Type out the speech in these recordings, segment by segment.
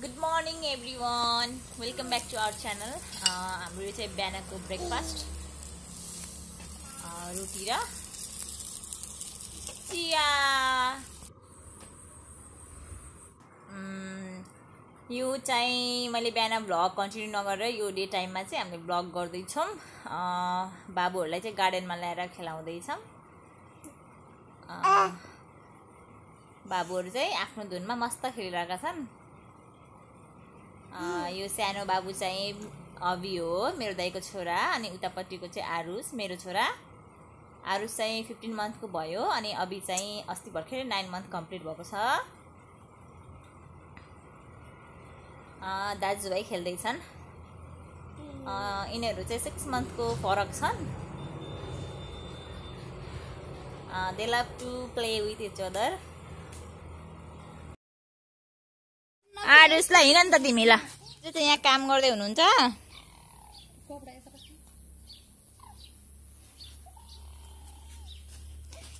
Good morning everyone welcome back to our channel हाम्रो यो चाहिँ बिहानको ब्रेकफास्ट रोटी र चिया उम्, यो चाहिँ मैले बिहान भ्लग कन्टिन्यू नगरेर यो डे टाइममा चाहिँ हामीले भ्लग गर्दैछौँ। बाबुहरूलाई चाहिँ गार्डनमा ल्याएर खेलाउँदैछौँ। बाबुहरू चाहिँ आफ्नो धुनमा मस्त खेलिरहेका छन्। यो सानो बाबु चाहिँ अभि हो मेरो दाइको छोरा अनि उतापट्टिको चाहिँ आरुष मेरो छोरा। आरुष चाहिँ फिफ्टिन मन्थको भयो अनि अभि चाहिँ अस्ति भर्खरै नाइन मन्थ कम्प्लिट भएको छ। दाजुभाइ खेल्दैछन्। यिनीहरू चाहिँ सिक्स मन्थको फरक छन्। They love to play with each other आरुषलाई हिँड नि त तिमी ल। त्यो चाहिँ यहाँ काम गर्दै हुनुहुन्छ।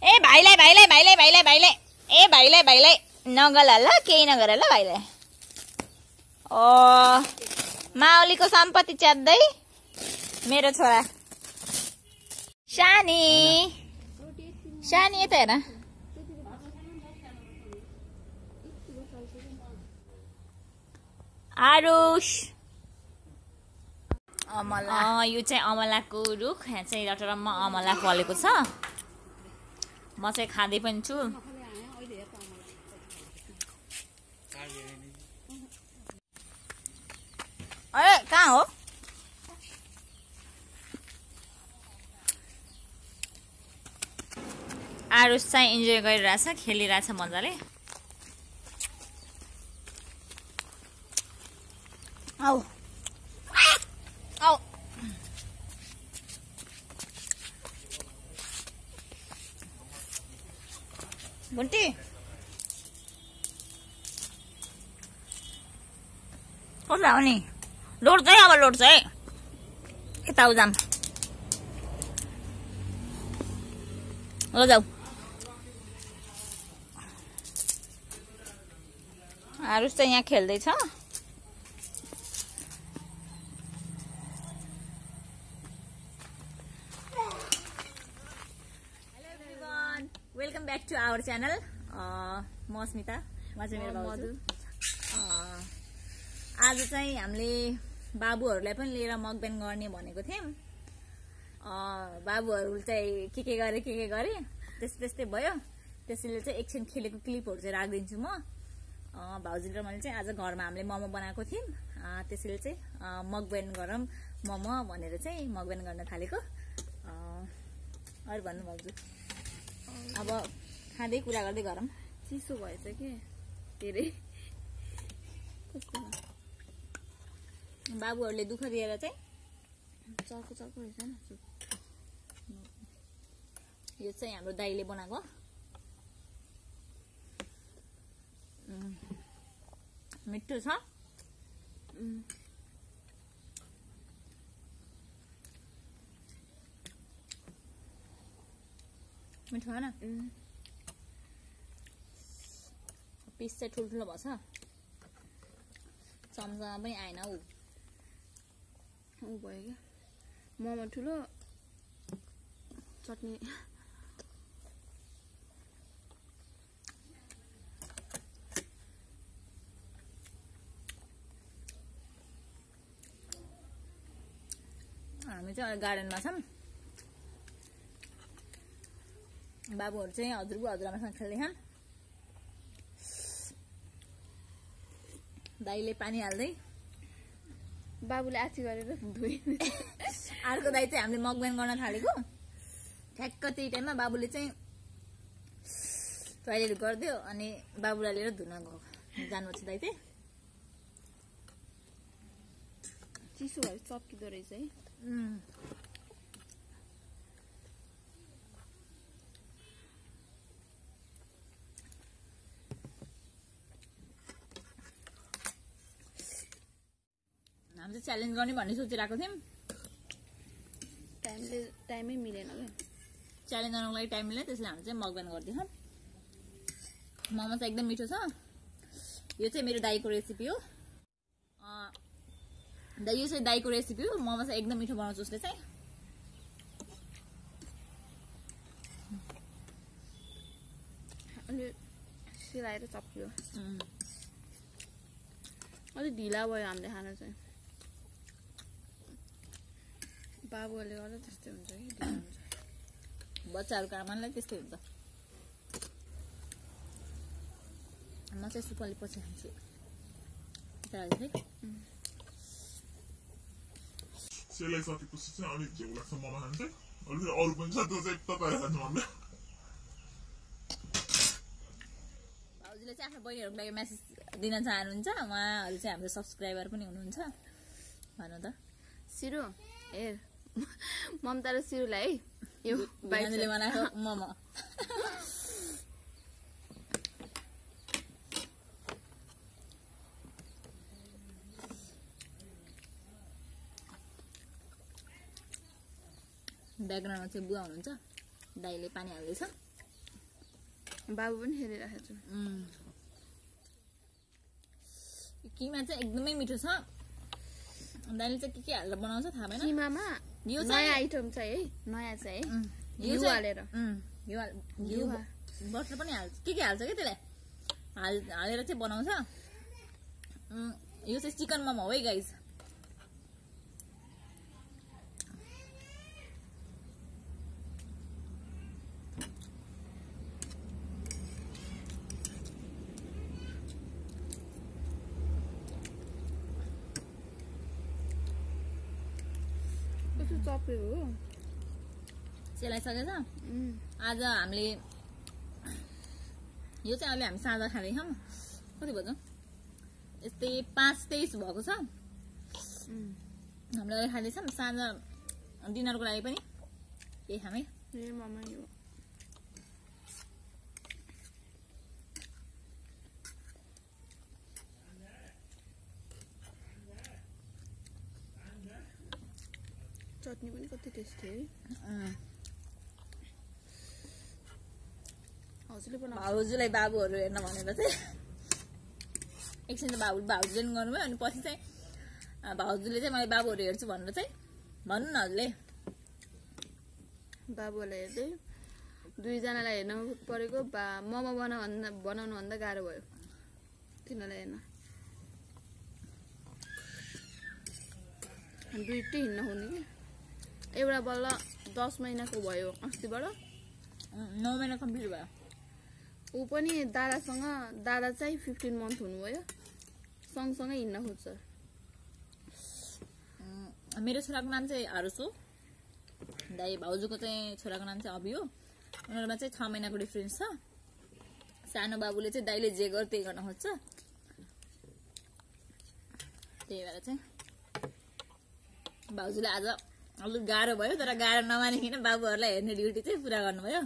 ए भाइलाई भाइलाई भाइलाई भाइलाई भाइलाई। ए भाइलाई भाइलाई। नगल ल केही नगर ल भाइलाई। माओलीको सम्पत्ति च्यात्दै मेरो छोरा। सानी। सानी यता हेर। आरुष। अमला। यो चाहिँ अमलाको रुख यहाँ चाहिँ रटरममा अमला फलेको छ। म चाहिँ खाँदै पनि छु। अरे कहाँ हो? आरुष चाहिँ इन्जोय गरिरहेछ खेलिरहेछ मजाले। आऊ बुन्टी। कसलाई हो नि लोड्छ है अब लोड्छ है यता आऊ जाम ल जाऊ आरुष चाहिँ यहाँ खेल्दैछ welcome back to our channel म स्मिता म चाहिँ मेरो अँ, आज चाहिँ हामीले बाबुहरूलाई पनि लिएर मकबेन गर्ने भनेको थियौँ बाबुहरू चाहिँ के के गरे के के गरे? त्यस्तै त्यस्तै भयो। त्यसैले चाहिँ एकछिन खेलेको क्लिपहरू चाहिँ राखिदिन्छु म। अँ, भाउजू र मैले चाहिँ आज घरमा हामीले मोमो बनाएको थियौँ। त्यसैले चाहिँ मकबेन गरौँ मोमो भनेर चाहिँ मकबेन गर्न थालेको। अरू भन्नु भाउजू? अब खाँदै कुरा गर्दै गरौँ। चिसो भएछ कि? धेरै बाबुहरूले दुःख दिएर चाहिँ चर्को चर्को रहेछ यो चाहिँ हाम्रो दाइले बनाएको। मिठो छ। मिठो उम्, पिस चाहिँ ठुल्ठुलो भएछ। चम्चामा पनि आएन ऊ ऊ भयो क्या? मोमो ठुलो चटनी। हामी चाहिँ गार्डनमा छौँ। बाबुहरू चाहिँ हजुरबु हजुरआमासँग खेल्दैछन्। दाइले पानी हाल्दै बाबुले आची गरेर धोइ अर्को दाइ चाहिँ हामीले मकबिन गर्न थालेको। ठ्याक्क त्यही टाइममा बाबुले चाहिँ टोइलेट गरिदियो अनि बाबुलाई लिएर धुन गयो। जानुपर्छ दाइ चाहिँ। चिसो भएर चप्किँदो रहेछ है। चाहिँ च्यालेन्ज गर्ने भन्ने सोचिरहेको थियौँ। टाइमले टाइमै मिलेन क्या। च्यालेन्ज गर्नको लागि टाइम मिल्यो त्यसले हामी चाहिँ मकबिङ गरिदिन्छौँ मोमो चाहिँ एकदम मिठो छ। यो चाहिँ मेरो दाईको रेसिपी हो। दा यो चाहिँ दाईको रेसिपी हो। मोमो चाहिँ एकदम मिठो बनाउँछु उसले चाहिँ। अलि सिलाएर चप्कियो। अलिक ढिला भयो हामीले खाना चाहिँ। बाबुहरूले गर्दा त्यस्तै हुन्छ कि? बच्चाहरूको आमालाई त्यस्तै हुन्छ। म चाहिँ सुपाली पछि खान्छु। सेलाइसकेपछि चाहिँ अलिक झेउ लाग्छ चाहिँ अलिक अरू पनि छ त्यो चाहिँ तपाईँहरू खानु भन्दा। भाउजूले चाहिँ आफ्नो बहिनीहरूको लागि मेसेज दिन चाहनुहुन्छ? उहाँहरू चाहिँ हाम्रो सब्सक्राइबर पनि हुनुहुन्छ। भन्नु त। सिरु हेर। ममता र सिरुलाई है? यो बाइक भाइले बनाएको मोमो। ब्याकग्राउन्डमा चाहिँ बुवा हुनुहुन्छ। दाइले पानी हाल्दैछ। बाबु पनि हेरिरहेको छु। किमा चाहिँ एकदमै मिठो छ। दाइले चाहिँ के के हालेर बनाउँछ थाहा भएन। किमामा यो नयाँ आइटम चाहिँ है नयाँ चाहिँ है। घिउ हालेर। घिउ घिउ बटर पनि हाल्छ। के के हाल्छ क्या त्यसलाई? हाल हालेर चाहिँ बनाउँछ। यो चाहिँ चिकन मोमो हो है गाइज चपेको हो। सेलाइसकेछ आज हामीले यो चाहिँ अहिले हामी साँझ खाँदैछौँ कति बज्यो? यस्तै पाँच तेइस भएको छ। हामीले अहिले खाँदैछौँ। साँझ डिनरको लागि पनि। केही खामै चटनी पनि कति टेस्टी है। हजुरले बनाएको भाउजूलाई बाबुहरू हेर्न भनेर चाहिँ एकछिन त बाबु भाउजूले पनि गर्नुभयो अनि पछि चाहिँ भाउजूले चाहिँ मैले बाबुहरू हेर्छु भनेर चाहिँ भन्नु न हजुरले। बाबुहरूलाई हेर्दै दुईजनालाई हेर्न परेको बा मोमो बनाउनु बनाउनुभन्दा गाह्रो भयो। तिनीहरूलाई हेर्न। दुइटै हिँड्न हुने कि? एउटा बल्ल दस महिनाको भयो। अस्तिबाट? नौ महिना कम्प्लिट भयो। ऊ पनि दादासँग दादा चाहिँ फिफ्टिन मन्थ हुनुभयो। सँगसँगै हिँड्न खोज्छ। मेरो छोराको नाम चाहिँ आरुष हो दाइ भाउजूको चाहिँ छोराको नाम चाहिँ अभि हो उनीहरूमा चाहिँ छ महिनाको डिफ्रेन्स छ। सानो बाबुले चाहिँ दाइले जे गर त्यही गर्न खोज्छ। त्यही भएर चाहिँ भाउजूले आज अलिक गाह्रो भयो तर गाह्रो नमानिकन बाबुहरूलाई हेर्ने ड्युटी चाहिँ पुरा गर्नुभयो।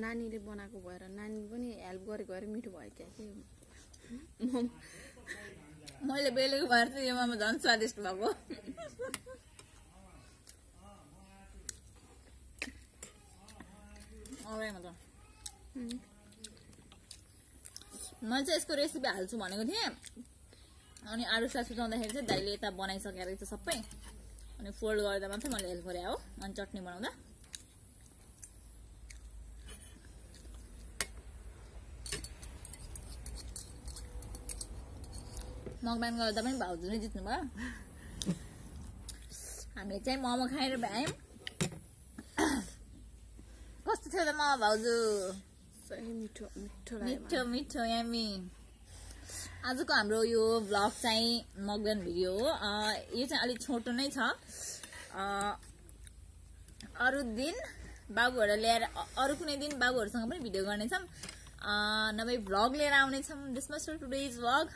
नानीले बनाएको भएर नानी पनि हेल्प गरेको भएर मिठो भयो क्या के? मैले बेलेको भएर चाहिँ यो मोमो झन् स्वादिष्ट भएको। त। मैले चाहिँ यसको रेसिपी हाल्छु भनेको थिएँ। अनि आरुषलाई सुझाउँदाखेरि चाहिँ दाइले यता बनाइसकेर रहेछ सबै। अनि फोल्ड गर्दा मात्रै मैले हेल्प गरेँ हो। अनि चटनी बनाउँदा। मकबान गर्दा पनि भाउजूले जित्नु भयो। हामीले चाहिँ मोमो खाएर भ्यायौँ। कस्तो थियो त मोमो भाउजू? मिठो मिठो यमी आजको हाम्रो यो भ्लग चाहिँ मगन भिडियो हो। यो चाहिँ अलिक छोटो नै छ। अरू दिन बाबुहरूलाई ल्याएर अरू कुनै दिन बाबुहरूसँग पनि भिडियो गर्नेछौँ। नभए भ्लग लिएर आउनेछौँ। This much today's vlog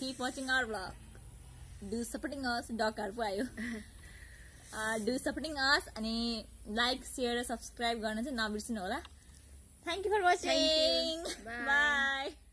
keep watching our vlog do supporting us डकहरू पो आयो। डु सपोर्टिङ अस अनि लाइक सेयर र सब्सक्राइब गर्न चाहिँ नबिर्सिनु होला Thank you for watching. You. Bye. Bye.